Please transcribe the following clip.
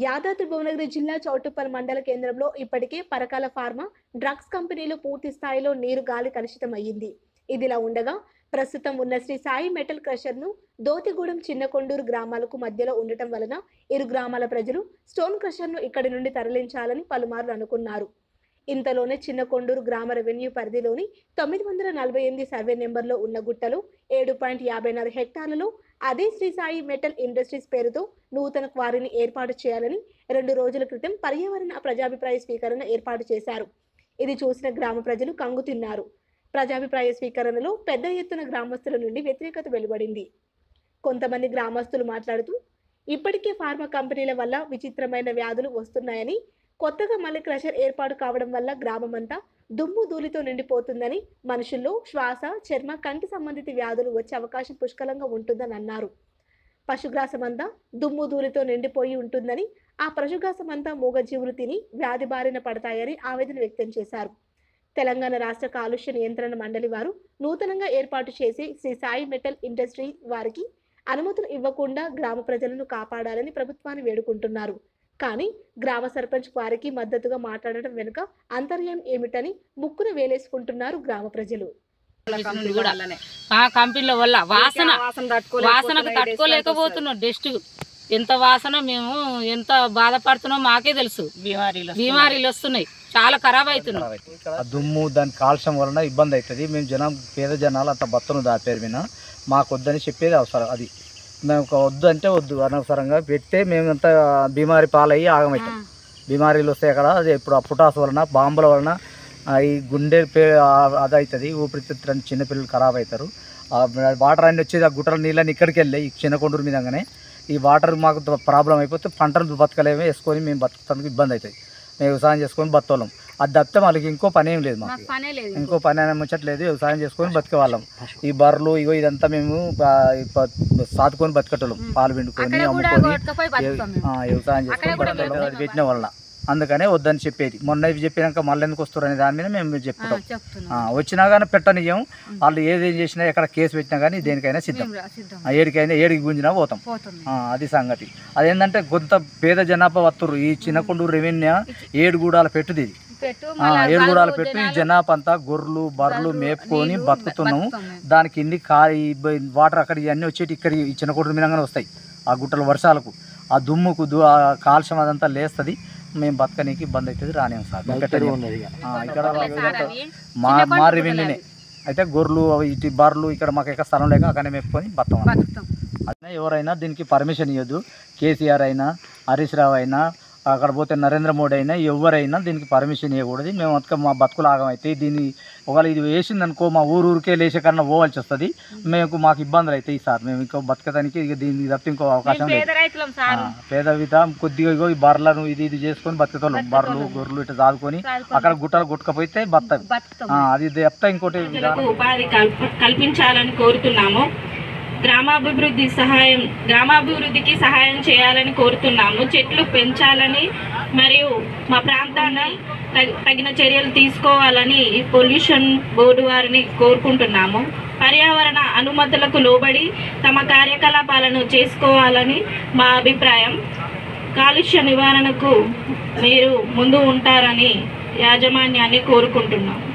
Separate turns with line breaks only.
యాదాద్రి భువనగిరి జిల్లా చౌటుప్పల్ మండల కేంద్రంలో ఇప్పటికే పరకాల ఫార్మా డ్రగ్స్ కంపెనీలు పూర్తి స్థాయిలో నీరు గాలి కలుషితం అయ్యింది ఇదిలా ఉండగా ప్రస్తుతం ఉన్న శ్రీ సాయి మెటల్ క్రషర్ను దోతిగూడెం చిన్నకొండూరు గ్రామాలకు మధ్యలో ఉండటం వలన ఇరు గ్రామాల ప్రజలు స్టోన్ క్రషర్ను ఇక్కడి నుండి తరలించాలని పలుమార్లు అనుకున్నారు. ఇంతలోనే చిన్న కొండూరు గ్రామ రెవెన్యూ పరిధిలోని తొమ్మిది వందల నలభై ఎనిమిది సర్వే నెంబర్లో ఉన్న గుట్టలో ఏడు పాయింట్ యాభై నాలుగు హెక్టార్లలో అదే శ్రీ సాయి మెటల్ ఇండస్ట్రీస్ పేరుతో నూతన క్వారీని ఏర్పాటు చేయాలని రెండు రోజుల క్రితం పర్యావరణ ప్రజాభిప్రాయ స్వీకరణ ఏర్పాటు చేశారు. ఇది చూసిన గ్రామ ప్రజలు కంగుతిన్నారు ప్రజాభిప్రాయ స్వీకరణలో పెద్ద ఎత్తున గ్రామస్తుల నుండి వ్యతిరేకత వెలువడింది. కొంతమంది గ్రామస్తులు మాట్లాడుతూ ఇప్పటికే ఫార్మా కంపెనీల వల్ల విచిత్రమైన వ్యాధులు వస్తున్నాయని కొత్తగా మళ్ళీ క్రషర్ ఏర్పాటు కావడం వల్ల గ్రామమంతా దుమ్ము ధూళితో నిండిపోతుందని మనుషుల్లో శ్వాస చర్మ కంటి సంబంధిత వ్యాధులు వచ్చే అవకాశం పుష్కలంగా ఉంటుందని అన్నారు. పశుగ్రాసమంతా దుమ్ము ధూళితో నిండిపోయి ఉంటుందని ఆ పశుగ్రాసమంతా మూగజీవులు తిని వ్యాధి బారిన పడతాయని ఆవేదన వ్యక్తం చేశారు. తెలంగాణ రాష్ట్ర కాలుష్య నియంత్రణ మండలి వారు నూతనంగా ఏర్పాటు చేసి శ్రీ సాయి మెటల్ ఇండస్ట్రీ వారికి అనుమతులు ఇవ్వకుండా గ్రామ ప్రజలను కాపాడాలని ప్రభుత్వాన్ని వేడుకుంటున్నారు. కానీ గ్రామ సర్పంచ్ వారికి మద్దతుగా మాట్లాడటం వెనుక అంతర్యం ఏమిటని ముక్కున వేలేసుకుంటున్నారు గ్రామ ప్రజలు.
కంపెనీల వల్ల వాసన వాసనకు తట్టుకోలేకపోతున్నాం డస్ట్. ఎంత వాసన మేము ఎంత బాధపడుతున్నాం మాకే తెలుసు.
బీమారీలు
బీమారీలు వస్తున్నాయి. చాలా ఖరాబ్ అవుతున్నాయి.
ఆ దుమ్ము దాని కాల్చడం వలన ఇబ్బంది అవుతుంది. మేము జనం పేద జనాలు అంత బత్తను దాపారు మీద మాకు వద్దని చెప్పేది అవసరం. అది మేము ఒక వద్దు అంటే వద్దు. అనవసరంగా పెడితే మేము అంత బీమారి పాలయ్యి ఆగమవుతాం బీమారీలు వస్తాయి అక్కడ అది ఇప్పుడు ఆ పుటాస్ వలన బాంబుల వలన ఈ గుండె పే అవుతుంది ఊపిరితిత్తులని చిన్నపిల్లలు ఖరాబ్ అవుతారు వాటర్ అన్ని వచ్చేది ఆ గుట్టల నీళ్ళని ఇక్కడికి వెళ్ళాయి ఈ చిన్నకొండూరు మీదగానే ఈ వాటర్ మాకు ప్రాబ్లం అయిపోతే పంటలు బతకలేమే వేసుకొని మేము బతుకుతానికి ఇబ్బంది అవుతుంది మేము వ్యవసాయం చేసుకొని బతకలేం. అది తప్పితే వాళ్ళకి ఇంకో పని ఏం లేదు మాకు. ఇంకో పని అనేది ముచ్చట్లేదు వ్యవసాయం చేసుకొని బతికేవాళ్ళం. ఈ బర్రెలు ఇగో ఇదంతా మేము సాదుకొని బతికటోళ్ళం. పాలు పిండుకొని అమ్ముకొని వ్యవసాయం చేసుకొని పెట్టిన వలన. అందుకనే వద్దని చెప్పేది. మొన్న ఇవి చెప్పినాక మళ్ళీ ఎందుకు వస్తారు అనే దాని మీద మేము చెప్తాం వచ్చినా కానీ పెట్టనియ్యం. వాళ్ళు ఏదేం చేసినా ఎక్కడ కేసు పెట్టినా కానీ దేనికైనా సిద్ధం. ఏడికైనా ఏడికి గుంజినా పోతాం. అది సంగతి. అదేంటంటే కొంత పేద జనాభా వత్తురు ఈ చిన్నకొండూరు రెవెన్యూ ఏడు గూడాల పెట్టుది ఇది.
పెట్టు
ఆ,
మళ్ళా
ఏడు గూడాలు
బల్బు
పెట్టి ఈ
జనాలు
జనాభా అంతా గొర్రెలు బర్రెలు మేపుకొని బతుకుతున్నాము. దానికి ఇన్ని కా ఈ బ- వాటర్ అక్కడ ఇవన్నీ వచ్చేటి ఇక్కడ ఈ చిన్నకొండూరు మీనంగానే వస్తాయి ఆ గుట్టల వర్షాలకు. ఆ దుమ్ముకు దు ఆ కాల్షం అదంతా లేస్తుంది. మేము బతకనీకి ఇబ్బంది అవుతుంది రానేం సార్. ఇక్కడ మా రెవెన్యూనే అయితే గొర్రెలు ఇటు బర్రెలు ఇక్కడ మాకు ఎక్కడ స్థలం లేక అక్కడనే మేపుకొని బతాం
బతుకుతాం.
అదే ఎవరైనా దీనికి పర్మిషన్ ఇవ్వద్దు కేసీఆర్ అయినా హరీష్ రావు అయినా అక్కడ పోతే నరేంద్ర మోడీ అయినా ఎవరైనా దీనికి పర్మిషన్ ఇవ్వకూడదు. మేము అంతక మా బతుకులు ఆగమైతే దీన్ని ఒకవేళ ఇది వేసింది అనుకో మా ఊరు ఊరికే లేచే కన్నా పోవాల్సి వస్తుంది. మేము. మాకు ఇబ్బందులు అవుతాయి సార్. మేము ఇంకో బతకడానికి ఇక దీనికి తప్ప ఇంకో అవకాశం లేదు.
పేద రైతులం సార్.
ఆ, పేద విధ కొద్దిగా ఇగో ఈ బర్రెలను ఇది ఇది చేసుకొని బతుకుతాం బర్రెలు గొర్రెలు ఇట్లా చాదుకొని అక్కడ గుట్టలు గుట్టకపోతే
బతుకుతాం.
అది తప్ప ఇంకోటి
ఉపాధి కల్ప కల్పించాలని కోరుతున్నాము. గ్రామాభివృద్ధి సహాయం గ్రామాభివృద్ధికి సహాయం చేయాలని కోరుతున్నాము. చెట్లు పెంచాలని మరియు మా ప్రాంతాన్ని తగిన చర్యలు తీసుకోవాలని పొల్యూషన్ బోర్డు వారిని కోరుకుంటున్నాము. పర్యావరణ అనుమతులకు లోబడి తమ కార్యకలాపాలను చేసుకోవాలని మా అభిప్రాయం. కాలుష్య నివారణకు మీరు ముందు ఉంటారని యాజమాన్యాన్ని కోరుకుంటున్నాము.